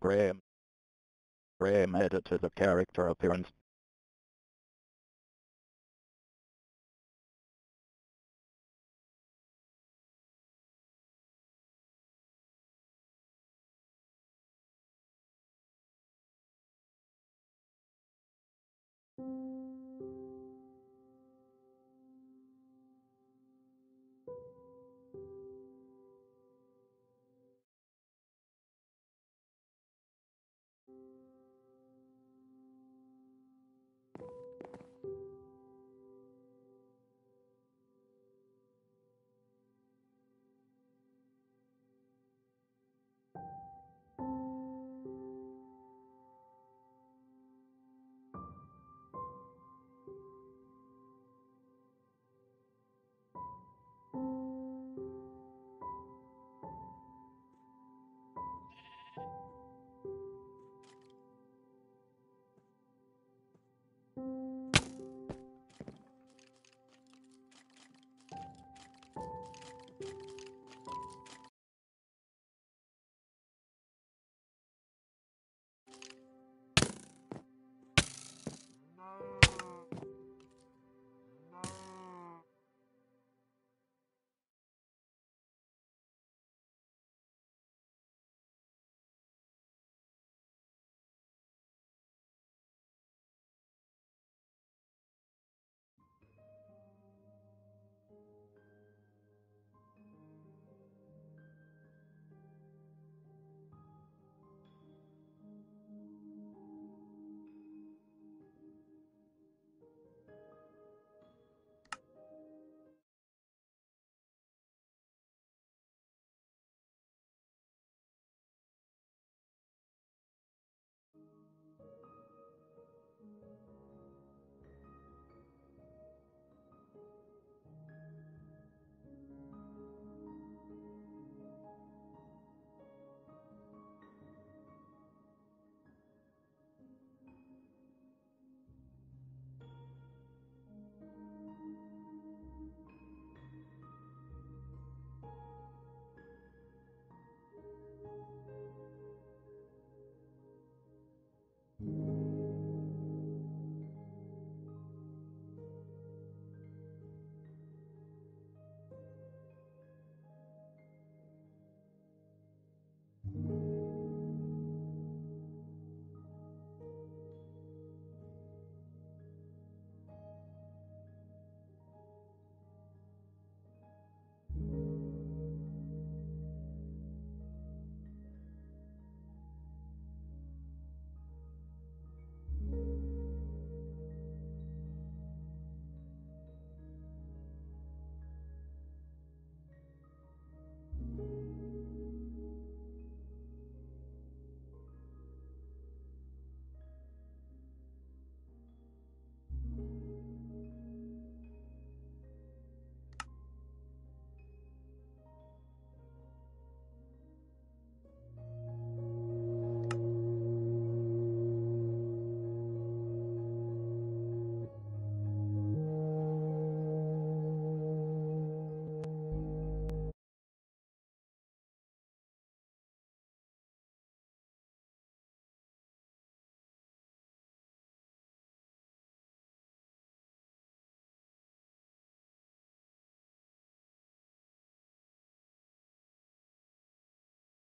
Graham. Graham to the character appearance